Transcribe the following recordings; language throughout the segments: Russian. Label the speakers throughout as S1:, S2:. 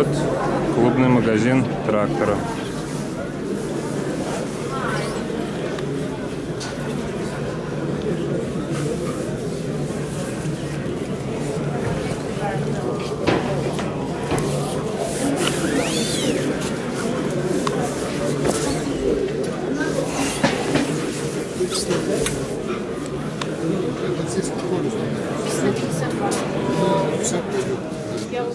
S1: вход клубный магазин трактора.
S2: Ну,
S3: Я вот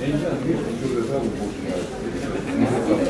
S4: Я не знаю, где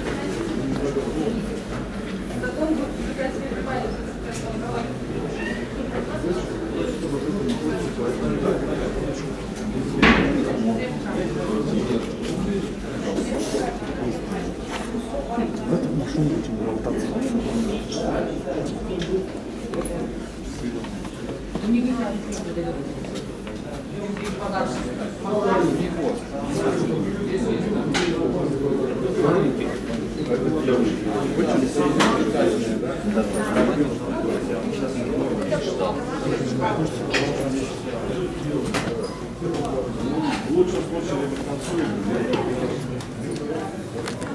S4: не будем болтаться. В лучшем случае, я танцую.